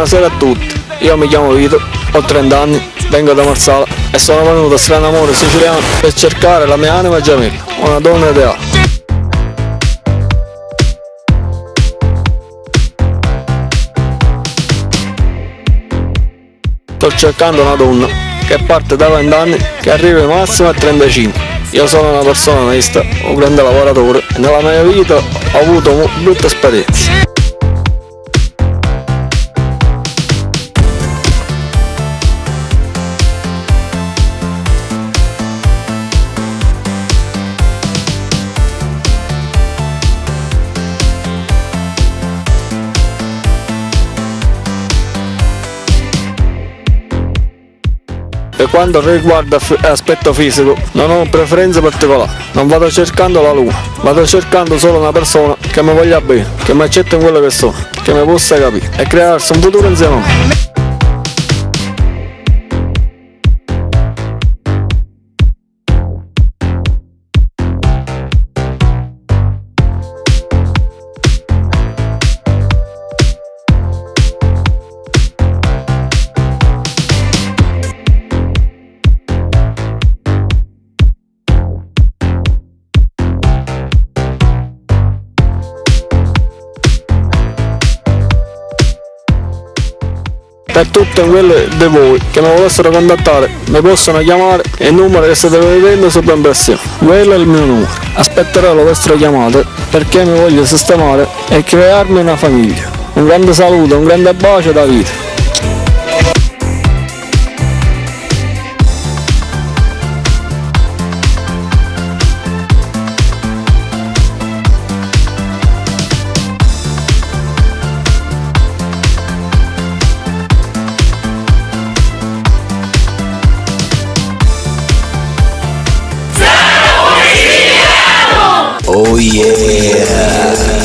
Buonasera a tutti, io mi chiamo Vito, ho 30 anni, vengo da Marsala e sono venuto a Strano Amore Siciliano per cercare la mia anima gemella, una donna ideale. Sto cercando una donna che parte da 20 anni che arriva massimo a 35. Io sono una persona onesta, un grande lavoratore e nella mia vita ho avuto brutte esperienze. Quanto riguarda l'aspetto fisico, non ho preferenze particolari, non vado cercando la luna, vado cercando solo una persona che mi voglia bene, che mi accetti in quello che sono, che mi possa capire e crearsi un futuro insieme a me. Per tutte quelle di voi che mi volessero contattare mi possono chiamare il numero che state vedendo sopra impressione. Quello è il mio numero. Aspetterò le vostre chiamate perché mi voglio sistemare e crearmi una famiglia. Un grande saluto, un grande bacio da vita. Oh yeah!